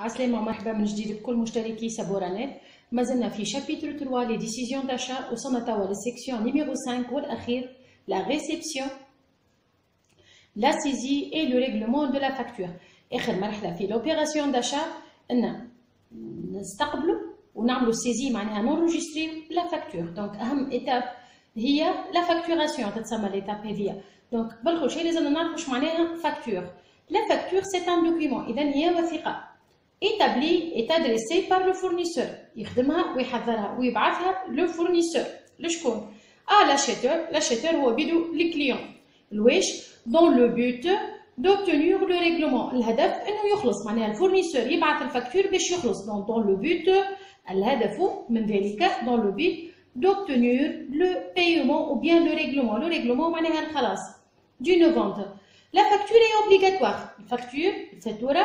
عسلامة ومرحبا من جديد بكل مشتركي سابورانيت ما زلنا في شابيتر 3 لي ديسيزيون داشا وصلنا توا للسيكسيون نيميرو 5 والاخير لا ريسبسيون لا سيزي اي لو ريغلومون دو لا فاكتور اخر مرحله في لوبيراسيون داشا ان نستقبلوا ونعملوا سيزي معناها نونجستري لا فاكتور دونك اهم ايتاب هي لا فاكتوراسيون تتسمى ليتاب هذيا دونك بالكل شيء لازم نعرفوا واش معناها فاكتور لا فاكتور سي ان دوكيومون اذا هي وثيقه établie est adressée par le fournisseur يخدمها ويحضرها ويبعثها لو فورنيسور لشكون اه لاشيتور لاشيتور هو بيدو لي كليون لواش دون لو بوت دوبتونيغ لو ريغلومون الهدف انه يخلص معناها الفورنيسور يبعث الفاكتور باش يخلص دون دون لو بوت الهدف من ذلك دون لو بوت دوبتونيغ لو بايمون او بيان لو ريغلومون لو ريغلومون معناها الخلاص دون فونت لا فاكتور اي اوبليغاتوار الفاكتور الفاتوره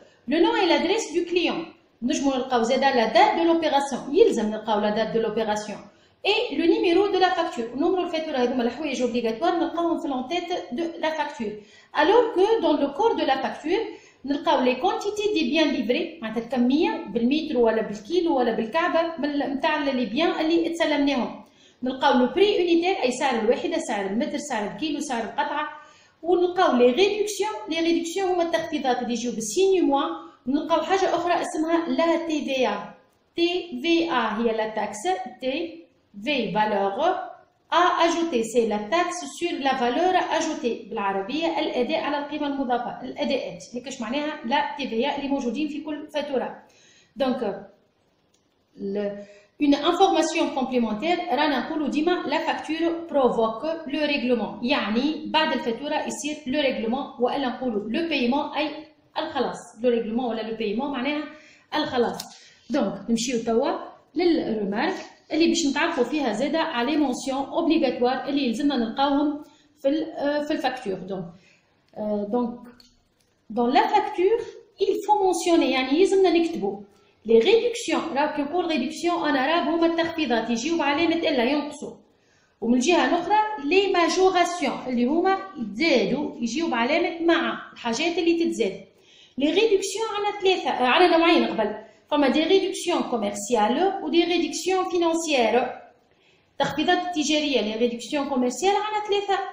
Le nom et l'adresse du client. Nous allons la date de l'opération. Ils aiment la date de l'opération. Et le numéro de la facture. Le nombre de factures est obligatoire. Nous allons en tête de la facture. Alors que dans le corps de la facture, nous avons les quantités des biens livrés. معناتها الكمية بالمتر ولا بالكيلو ولا بالكعبة نتاع لي بيان اللي تسلمناهم. نلقاو لو بري اونيتير اي سعر الوحدة سعر المتر سعر الكيلو سعر القطعة ونلقاو لي ريدكسيون لي ريدكسيون هما التخفيضات اللي يجيو بالسيني موا ونلقاو حاجة أخرى اسمها لا تي في آ. تي في آ هي لا تاكس تي في فالور ا اجوتي سي لا تاكس سور لا فالور اجوتي بالعربية الأداء على القيمة المضافة. الاداءات هيك معناها لا تي في اللي موجودين في كل فاتورة. دونك Une information complémentaire رانا نقولوا ديما لا فاكتور بروفوك لو ريغلومون يعني بعد الفاتوره يصير لو ريغلومون والا نقولوا لو بايمون اي الخلاص لو ريغلومون ولا لو بايمون معناها الخلاص دونك نمشيو توا للريمارك اللي باش نتعرفوا فيها زاده على مونسيون اوبليغاتوار اللي يلزمنا نلقاوهم في في الفاكتور دونك دونك دون لا فاكتور il faut mentionner يعني يلزمنا نكتبوا لي ريدكسيون راه كي نقول ريدكسيون أنا راه هما التخفيضات. يجيو بعلامه الا ينقصوا. ومن الجهة الأخرى لي ماجوراسيون اللي هما يتزادوا يجيو بعلامه مع الحاجات اللي تتزاد. لي ريدكسيون عندنا ثلاثة عندنا نوعين قبل. فما دي ريدكسيون كوميرسيال ودي ريدكسيون فينانسيير التخفيضات التجارية لي ريدكسيون كوميرسيال عندنا ثلاثة.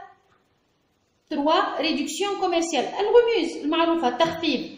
تروا ريدكسيون كوميرسيال الغموز المعروفة التخفيض.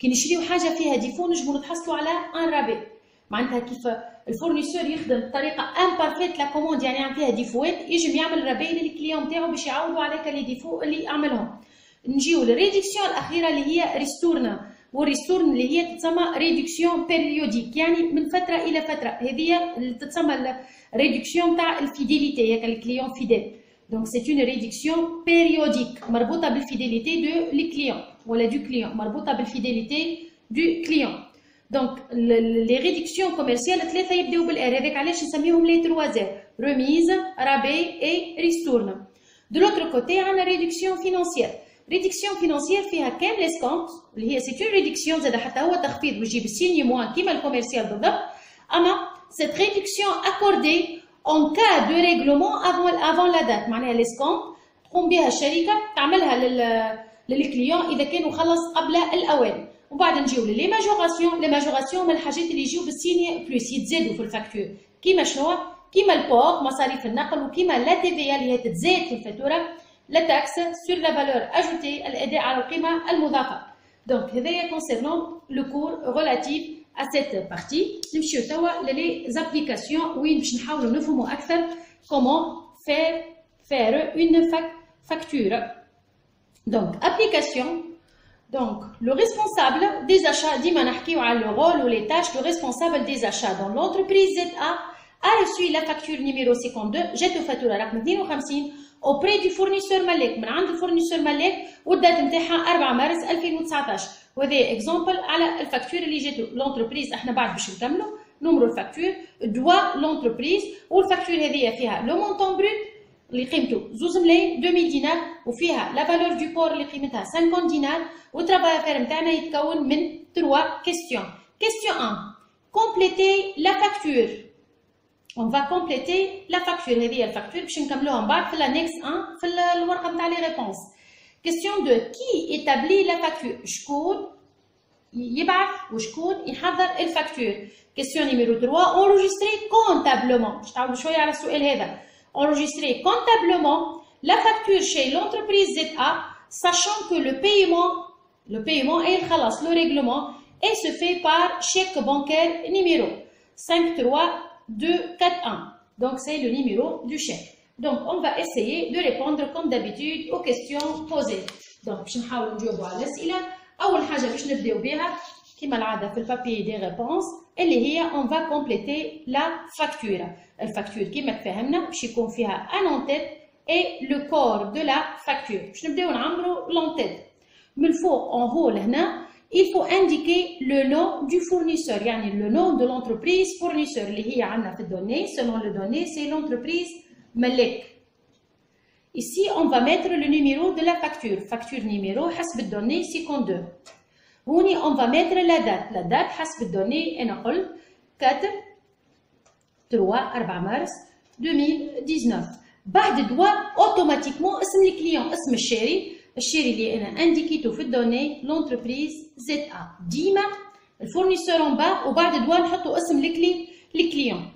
كي نشريو حاجة فيها ديفو نجمو نتحصلوا على ان رابي. معناتها كيف الفورنيسور يخدم بطريقة امبارفيت لا كوموند يعني فيها ديفوات يجم يعمل رابي للكليون نتاعو باش يعوضوا عليك لي ديفو اللي عملهم نجيو للريدكسيون الأخيرة اللي هي ريستورنا والريستورن اللي هي تتسمى ريدكسيون بيريوديك يعني من فترة إلى فترة. هذه تتسمى ريدكسيون تاع الفيديليتي ياك الكليون فيديل دونك سي اون ريدكسيون بيريوديك مربوطه بالفيديليتي دو لي كليون ولا دو كليون مربوطه بالفيديليتي دو كليون دونك لي ريدكسيون كوميرسيال ثلاثه يبداو بالار هذاك علاش نسميهم لي تروا زير ريميز رابي اي ريستورن دو لوتر كوتي عندنا ريدكسيون فينانسيير ريدكسيون فينانسيير فيها كان ليسكونت اللي هي سي اون ريدكسيون زاد حتى هو تخفيض ويجيب السيني موان كيما الكوميرسيال بالضبط اما سيت ريدكسيون اكوردي en cas de règlement avant, avant la date معناها ليسكونت تقوم بها الشركة تعملها لل للكليون إذا كانوا خلص قبل الأوان. وبعد نجيو لي ماجوراسيون لي ماجوراسيون من الحاجات اللي يجيو بالسيني بلوس يتزادوا في الفاكتور. كيما شنو؟ كيما البور مصاريف النقل وكيما لا تي في اللي هي تتزاد في الفاتورة لا تاكس سور لا فالور اجوتي الأداء على القيمة المضافة. دونك هذايا كونسيرنون لو كور ريلاتيف à cette partie نمشيو توا les applications وين باش نحاولوا نفهموا اكثر comment faire faire une facture donc application donc le responsable des achats ديما نحكيو على le rôle ou les tâches du responsable des achats dans l'entreprise ZA a reçu la facture numéro 52 جات فاتوره رقم 52 auprès du fournisseur ملاك من عند الفورنيسور ملاك والدات نتاعها 4 مارس 2019 وهذا اكزومبل على الفاكتور اللي جاتو. لونتربريز إحنا بعد باش نكملوا نمرو الفاكتور. دوا لونتربريز والفاكتور هذه فيها لو مونطون بروت اللي قيمته زوز ملايين 2000 دينار وفيها لا فالور دو بور اللي قيمتها 50 دينار والترافاي افير نتاعنا يتكون من 3 كيستيون كيستيون 1 كومبليتي لا فاكتور on va compléter la facture. هذه الفاكتور باش نكملوها. من بعد في l'annexe 1 في الورقة نتاع لي ريبونس Question 2. Qui établit la facture شكون يبعث وشكون يحضر الفاكتور Question numéro 3. Enregistrer comptablement. باش تعاودوا شويه على السؤال هذا. Enregistrer comptablement la facture chez l'entreprise ZA sachant que le paiement le paiement est الخلاص le règlement et se fait par chèque bancaire numéro 5 3 2 4 1. Donc c'est le numéro du chèque. Donc, on va essayer de répondre comme d'habitude aux questions posées. Donc, باش نحاول نجاوبوا على الأسئلة. أول حاجة باش نبداو بها كما العادة في البابي دي ريبونس اللي هي on va compléter la facture. الفاكتور كما تفهمنا باش يكون فيها un en-tête et le corps de la facture. باش نبداو نعمروا l'en-tête. من الفوق en haut لهنا il faut indiquer le nom du fournisseur يعني le nom de l'entreprise fournisseur اللي هي عندنا في الدونnées selon le données c'est l'entreprise Malek. Ici, on va mettre le numéro de la facture. Facture numéro, حسب الدوني 52. هوني on va mettre la date. La date حسب الدوني أنا قلت 4 3 4 مارس 2019. بعد دوا اوتوماتيكمون اسم الكليون اسم الشاري الشاري اللي انا انديكيتو في الدوني لونتربريز زد ا ديما الفورنيسور اون با وبعد دوا نحطوا اسم الكلي الكليون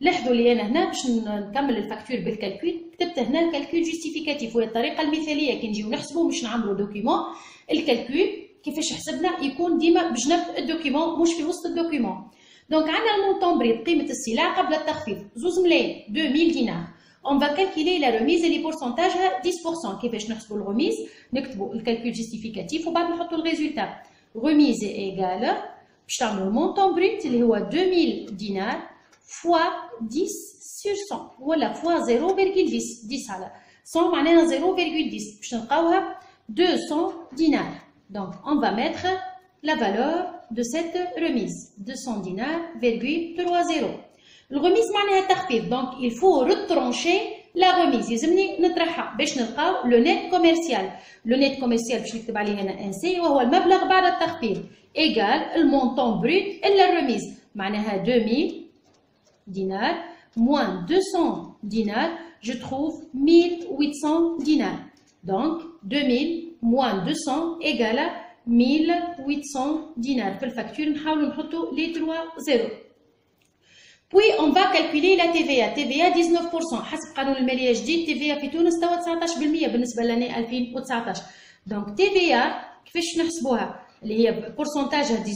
لاحظوا لي أنا هنا باش نكمل الفاكتور بالكالكول كتبت هنا الكالكول جوستيفيكاتيف وهي الطريقة المثالية كي نجيو نحسبوا باش نعملوا دوكيومون الكالكول كيفاش حسبنا؟ يكون ديما بجنب الدوكيومون مش في وسط الدوكيومون دونك عندنا المونطون بريد قيمة السلع قبل التخفيض. زوز ملايين 2000 دينار. Calculer la remise et les pourcentages à 10%. كيفاش نحسبوا الغميز نكتبوا الكالكول جوستيفيكاتيف وبعد نحطوا الريزولتا. Remise ايغال باش تعملوا المونطون بريت اللي هو 2000 دينار. fois 10 sur 100 voilà fois 0,10 10 على 100 معناها 0,10 باش نلقاوها 200 dinars donc on va mettre la valeur de cette remise 200 dinars virgule 30 الغميز معناها تخفيض donc il faut retrancher la remise يلزمني نطرحها باش نلقاو لو نت كوميرسيال لو نت كوميرسيال باش نكتب عليه هنا ان سي وهو المبلغ بعد التخفيض ايجال المونطون بروت الا الرميز معناها 2000 dinars, moins 200 dinars, je trouve 1800 dinars. Donc, 2000 moins 200 égale à 1800 dinars. Pour la facture, nous les 3 zéros. Puis, on va calculer la TVA. TVA 19%. حسب قانون المالية الجديد TVA في تونس توا 19% بالنسبة للاني 2019. Donc, TVA كيفاش نحسبوها؟ اللي هي بورسنتاجها 19%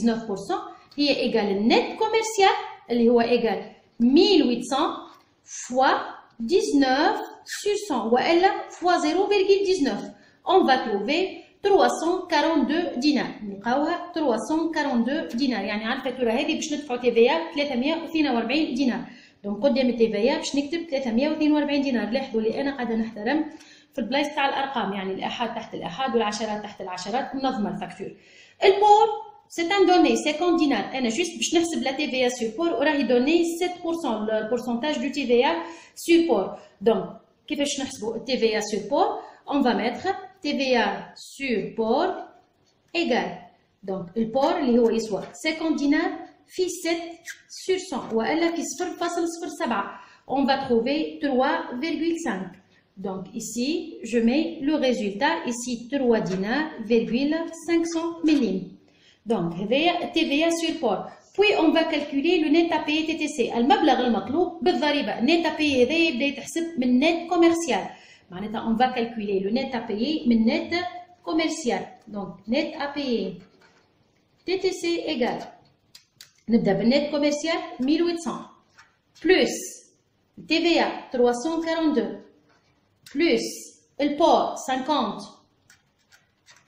هي ايجال net كوميرسيال اللي هو ايجال 1800 fois 19 sur 100 ou elle fois 0,19 on va trouver 342 دينار نلقاوها 342 دينار يعني على الفاتوره هذه باش ندفعوا تي في 342 دينار دونك قدام التي في باش نكتب 342 دينار لاحظوا لي أنا قاعدة نحترم في البلايص تاع الأرقام. يعني الأحاد تحت الأحاد والعشرات تحت العشرات منظمة الفاكتور. البور C'est un donné, 50 dinars. On a juste je la TVA sur port, on a donné 7% le pourcentage du TVA sur port. Donc, qu'est-ce que TVA sur port On va mettre TVA sur port égal. Donc, le port, il soit 50 dinars, fi 7 sur 100. Ou elle qui se On va trouver 3,5. Donc, ici, je mets le résultat. Ici, 3 dinars, 500 millimètres. Donc, TVA sur port. Puis, on va calculer le net à payer TTC. المبلغ المطلوب بالضريبة. Net à payer هذا يبدأ يتحسب من net commercial. معناتها on va calculer le net à payer من net commercial. Donc, net à payer TTC égale نبدا بالنت كوميرسيال 1800 بلس TVA 342 بلس البور 50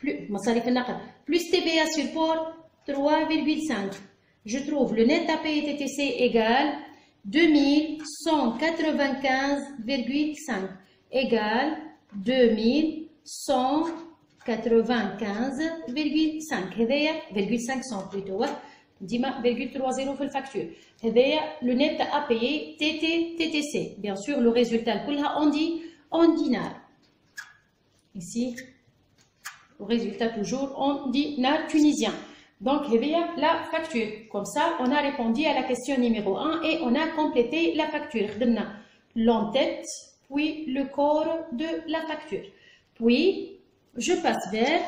plus مصاريف النقل plus TVA sur port 3,5 je trouve le net à payer TTC égal 2195,5 égale 2195,5 هذايا 500 plutôt ديما 0,30 في الفاكتور هذايا لو نت ا بايي تي تي تي تي سي بيان سور لو ريزولتا كلها اون دي اون دينار ici au résultat toujours en dinar tunisien. Donc, eh la facture. Comme ça, on a répondu à la question numéro 1 et on a complété la facture. L'entête, puis le corps de la facture. Puis, je passe vers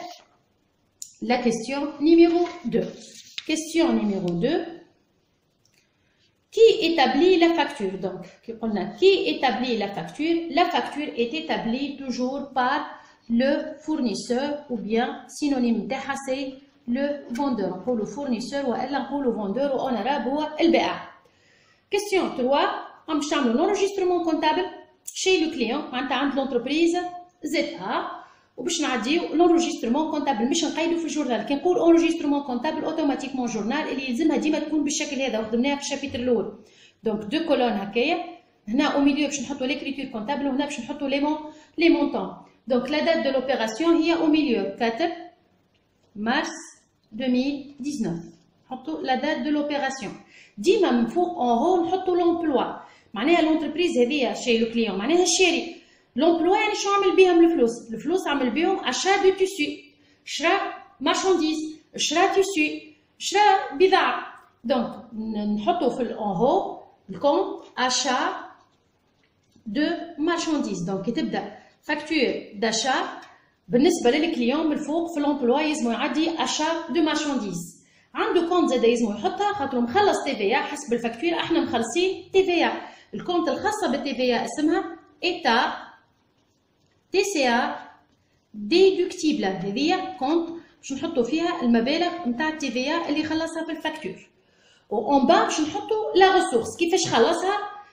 la question numéro 2. Question numéro 2. Qui établit la facture Donc, on a qui établit la facture? La facture est établie toujours par le fournisseur ou bien synonyme de c'est le vendeur. Pour le fournisseur ou pour le vendeur ou en arabe ou le Question 3. On va l'enregistrement comptable chez le client, l'entreprise ZA. وباش نعديو لونجسترومون كونتابل مش نقيدو في الجورنال كي نقول اونجسترومون كونتابل اوتوماتيكمون جورنال اللي يلزمها ديما تكون بالشكل هذا وخدمناها في الشابيتر الاول دونك دو كولون هكايا هنا او ميليو باش نحطو ليكريتور كونتابل وهنا باش نحطو لي مون لي مونطون دونك لا دات دو لوبيراسيون هي او ميليو 4 مارس 2019 نحطو لا دات دو لوبيراسيون ديما من فوق اون هو نحطو لومبلوا معناها لونتربريز هذيا شي لو كليون معناها الشاري لومبلوا يعني شو عمل بيهم الفلوس الفلوس عمل بيهم اشا دو تيسو شرا مارشانديز شرا تيسو شرا بضاعه دونك نحطو في الاون هو الكونت اشا دو مارشانديز دونك كي تبدا فاكتور داشا بالنسبة للكليون من الفوق في لومبلوا يلزمو يعدي اشا دو مارشانديز عنده كونت زاد يلزمو يحطها خاطر مخلص تي في حسب الفاكتور إحنا مخلصين تي في الكونت الخاصة بالتي في اسمها ايتا TCA déductible. هذه كونت باش نحطوا فيها المبالغ نتاع التي في اللي خلصها في الفاكتور. اون با باش نحطوا لا ريسورس كيفاش خلصها؟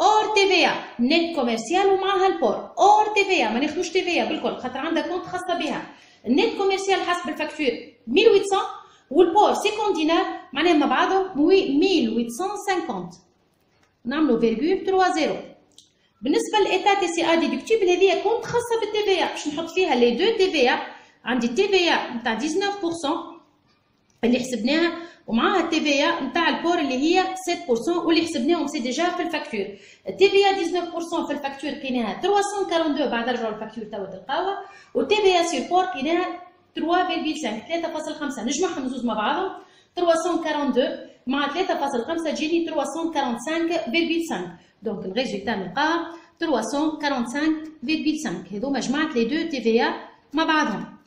اور تي في نيت كوميرسيال ومعها البور اور تي في ما ناخذوش تي في بالكل خاطر عندها كونت خاصة بها. النيت كوميرسيال حسب الفاكتور 1800 والبور 50 دينار معناها مع بعضهم 1850 نعملوا فيرغول 30 بالنسبة للإيتا تي سي ا ديدكتيبل هذه كونت خاصة بالتي في باش نحط فيها لي دو تي في عندي التي في نتاع 19% اللي حسبناها ومعاها التي في نتاع البور اللي هي 7% واللي حسبناهم سي ديجا في الفاكتور. التي في 19% في الفاكتور لقيناها 342 بعد نرجعوا الفاكتور توا تلقاوها والتي في سي بور لقيناها 3.5 3.5 نجمعهم زوز مع بعضهم 342 مع 3.5 تجيني 345.5 دونك الريزولتا نلقاها 345.5 هذوما جمعت لي دو تي في مع بعضهم.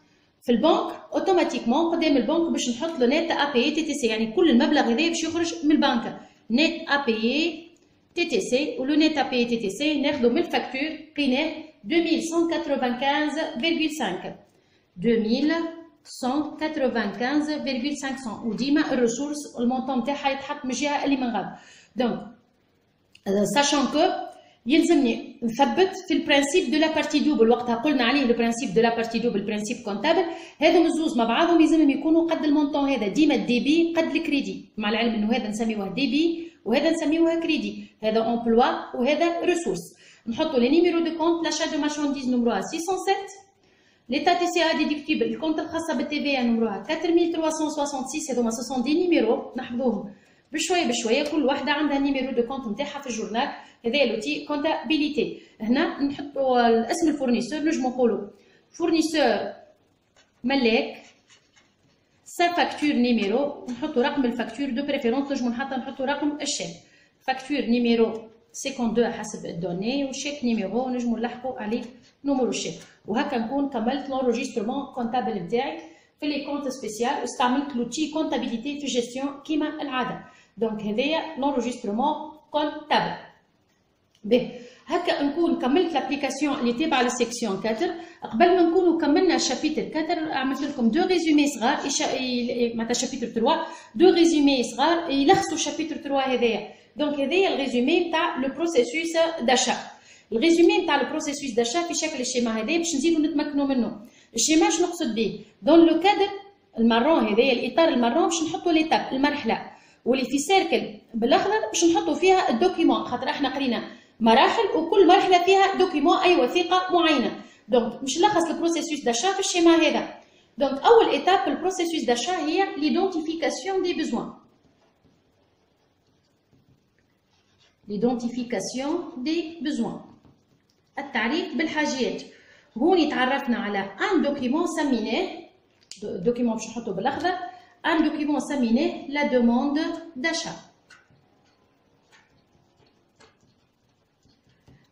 في البنك اوتوماتيكمون قدام البنك باش نحط لو نت ا بي تي تي سي يعني كل المبلغ هذا باش يخرج من البنك نت ا بي تي تي سي ولو نت ا بي تي تي سي ناخذو من الفاكتور قيناه 2195.5 2195.500 وديما الريسورس المونطون تاعها يتحط من الجهه اللي من غاب دونك ساشون كو يلزمني نثبت في البرانسيب دو لا بارتي دوبل. وقتها قلنا عليه لو برانسيب دو لا بارتي دوبل برانسيب كونتابل هذوم الزوز مع بعضهم يلزمهم يكونوا قد المونطون هذا. ديما الدي بي قد الكريدي. مع العلم إنه هذا نسميوه دي بي وهذا نسميوه كريدي. هذا أمبلوا وهذا ريسورس نحطوا لي نيميرو دو كونت لاشا دو مارشانديز نمروها 607 ليتا تي سي ا ديدكتيبل الكونت الخاصة بالتي في نمروها 4366 هذوما سو دي نيميرو. نحفظوهم. بشوية بشوية كل واحدة عندها نيميرو دو كونت نتاعها في الجورنال. هذا لوتي كونتابيليتي. هنا نحطوا الاسم الفورنيسور نجمو نقولوا فورنيسور ملاك سا فاكتور نيميرو نحطوا رقم الفاكتور دو بريفيرونس نجمو حتى نحطوا رقم الشيك فاكتور نيميرو 52 حسب الدوني وشيك نيميرو نجمو نلحقوا عليه نمرو شيك وهكا نكون كملت لونجسترمون كونتابل نتاعي في لي كونت سبيسيال واستعملت لوتي كونتابيليتي في جيستيون كيما العادة. دونك هذايا لونجسترمون كونتابل به هكا نكون كملت لابليكاسيون اللي تابعة للسيكسيون 4 قبل ما نكونوا كملنا الشابيتر 4 عملت لكم دو ريزومي صغار معناتها شابيتر 3 دو ريزومي صغار يلخصوا شابيتر 3 هذايا دونك هذايا الريزومي نتاع لو بروسيسوس داشا الريزومي نتاع لو بروسيسوس داشا في شكل الشيما هذايا باش نزيدو نتمكنوا منه. الشيما شنو نقصد به دون لو كادر المارون هذايا الإطار المارون باش نحطوا ليتاب المرحلة. واللي في سيركل بالأخضر باش نحطوا فيها الدوكيمون خاطر إحنا قرينا مراحل وكل مرحلة فيها دوكيمون أي وثيقة معينة. دونك مش نلخص البروسيسوس داشا في الشيما هذا. دونك أول ايتاب البروسيسوس داشا هي ليدونتيفيكاسيون دي بيزوان ليدونتيفيكاسيون دي بيزوان التعريف بالحاجيات. هون تعرفنا على ان دوكيمون سميناه. دوكيمون باش نحطه بالأخضر. ان دوكيمون سميناه لا دوموند داشا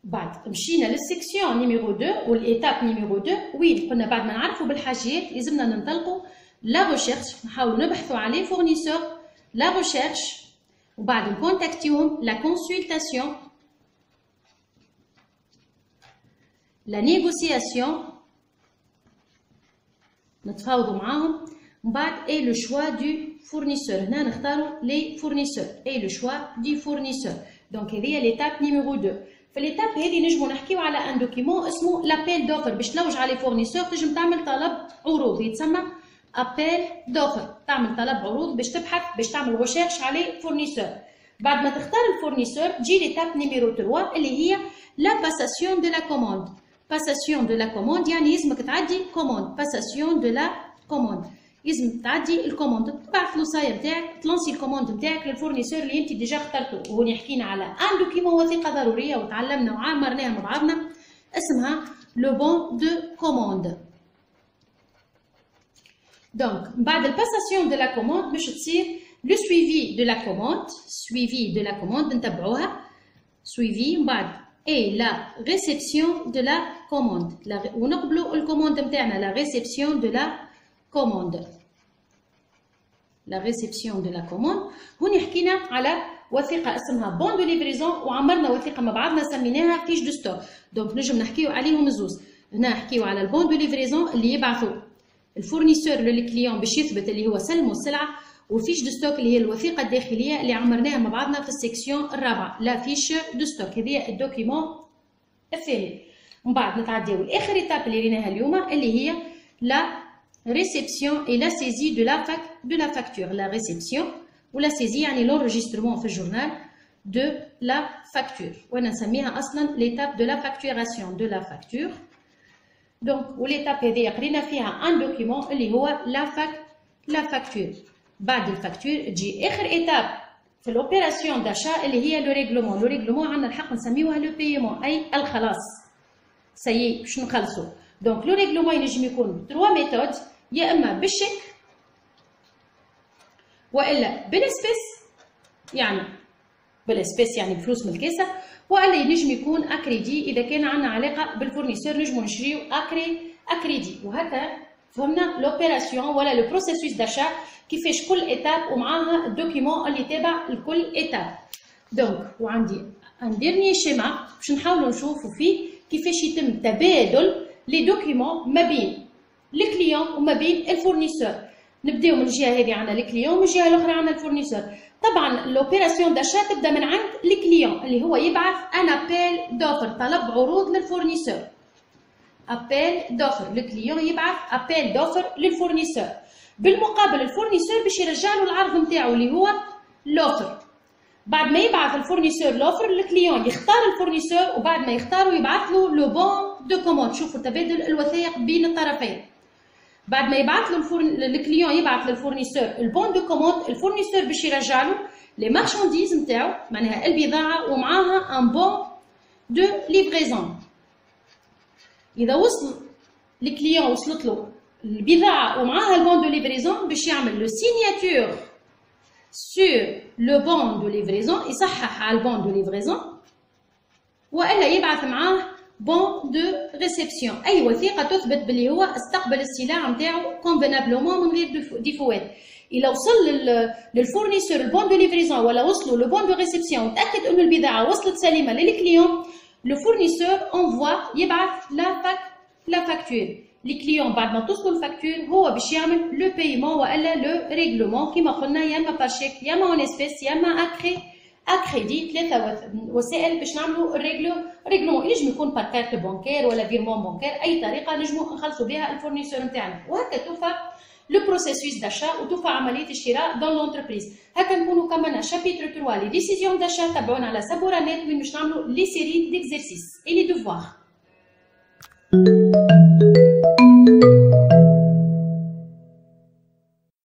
بعد مشينا للسيكسيون نيميرو 2 والايتاب نيميرو 2 وين قلنا بعد ما نعرفوا بالحاجيات لازمنا ننطلقوا لا ريشيرش نحاولوا نبحثوا على فورنيسور لا ريشيرش وبعد نكونتاكتيوهم لا كونسلتاسيون لا نيغوسياسيون نتفاوضوا معاهم ومن بعد اي لو شوا دو فورنيسور هنا نختاروا لي فورنيسور اي لو شوا دو فورنيسور دونك هذه ليتاب نيميرو 2 في ليتاب هذه نجمو نحكيو على ان دوكيمون اسمه لابيل دوفر باش تلوج على فورنيسور تنجم تعمل طلب عروض يتسمى ابيل دوفر تعمل طلب عروض باش تبحث باش تعمل ريشيرش على فورنيسور بعد ما تختار الفورنيسور تجي ليتاب نيميرو 3 اللي هي لا باساسيون دو لا كوموند باساسيون دو لا كوموند يعني يلزمك تعدي كوموند باساسيون دو لا كوموند لازم تعدي الكوموند. تبعث الوصايه نتاعك تلونسي الكوموند نتاعك للفورنيسور اللي انت ديجا اخترته. وهون حكينا على ان دوكيمون وثيقة ضرورية وتعلمنا وعمرناها مع بعضنا اسمها لو بون دو كوموند دونك بعد الباساسيون دو لا كوموند باش تصير لو سويفي دو لا كوموند سويفي دو لا كوموند نتبعوها. سويفي من بعد اي لا ريسبسيون دو لا كوموند ونقبلوا الكوموند نتاعنا لا ريسبسيون دو لا commande. La réception de la commande. هون حكينا على وثيقة اسمها بون دو ليفريزون وعمرنا وثيقة مع بعضنا سميناها فيش دو ستوك دونك نجم نحكيو عليهم الزوز هنا نحكيو على البون دو ليفريزون اللي يبعثوا الفورنيسور للكليون باش يثبت اللي هو سلموا السلعة وفيش دو ستوك اللي هي الوثيقة الداخلية اللي عمرناها مع بعضنا في السيكسيون الرابعة. لا فيش دو ستوك. هذه الدوكيمون الثاني. من بعد نتعداو لآخر إيتاب اللي ريناها اليوم اللي هي لا réception et la saisie de la, fac de la facture. La réception ou la saisie, يعني l'enregistrement في journal de la facture. ونسميها أصلا l'étape de la facturation de la facture. Donc, l'étape هذه قرينا فيها un document اللي هو la fac la facture. بعد الفاكتور تجي آخر étape في l'opération d'achat اللي هي le règlement. Le règlement عندنا الحق نسميوها le paiement أي الخلاص. سي باش نخلصوا. دونك لو ريغلومون ينجم يكون تروا ميثود يا إما بالشيك وإلا بالسبيس يعني بالسبيس يعني بفلوس من الكاسه وإلا ينجم يكون أكريدي إذا كان عندنا علاقة بالفورنيسور نجمو نشريو أكري أكريدي. وهكا فهمنا لوبيراسيون ولا لو بروسيسوس داشا كيفاش كل ايتاب ومعاها الدوكيمون اللي تابع لكل ايتاب دونك وعندي ديرني شيما باش نحاولوا نشوفوا فيه كيفاش يتم تبادل لي دوكيمون ما بين الكليون وما بين الفورنيسور. نبداو من الجهة هذه عندنا الكليون ومن الجهة الأخرى عندنا الفورنيسور. طبعا لوبيراسيون داشا تبدأ من عند الكليون اللي هو يبعث ان ابيل دوفر طلب عروض للفورنيسور. ابيل دوفر الكليون يبعث ابيل دوفر للفورنيسور. بالمقابل الفورنيسور باش يرجع له العرض نتاعو اللي هو لوفر بعد ما يبعث الفورنيسور لوفر الكليون يختار الفورنيسور وبعد ما يختاروا يبعث له لو بون دو كوموند شوفوا تبادل الوثائق بين الطرفين. بعد ما يبعث له الفورن... الكليون يبعث للفورنيسور. البون دو كوموند الفورنيسور باش يرجع له لي مارشانديز نتاعو معناها البضاعة ومعاها ان بون دو ليفريزون إذا وصل الكليون وصلت له البضاعة ومعاها البون دو ليفريزون باش يعمل لو سيناتور sur le bon de livraison يصحح على البون دو ليفريزون وإلا يبعث معاه بون دو ريسبسيون اي وثيقه تثبت باللي هو استقبل السلع نتاعو كونفينابلومون من غير ديفوات. اذا وصل للفورنيسور البون دو ليفريزون ولا وصلوا لو بون دو ريسبسيون وتأكد إنه البضاعة وصلت سليمة للكليون لو فورنيسور انفوا يبعث لا فاك لا فاكتور لي كليون بعد ما توصلوا الفاكتور هو باش يعمل لو بايمون وإلا لو ريغلومون كيما قلنا يا اما بار شيك يا اما اون اسبيس يا اما اكري اكريدي ثلاثة وسائل باش نعملوا الريغلو ريغلومون ينجم يكون بار كارت ولا فيرمون بانكير أي طريقة نجموا نخلصوا بها الفورنيسور نتاعنا. وهكا توفى لو بروسيسوس داشا وتوفى عملية الشراء دون لونتربريز هكا نكونوا كملنا شابيتر 3 لي ديسيزيون داشا تابعونا على سابورا نت وين باش نعملوا لي سيري ديكزيرسيس اي لي دوفوار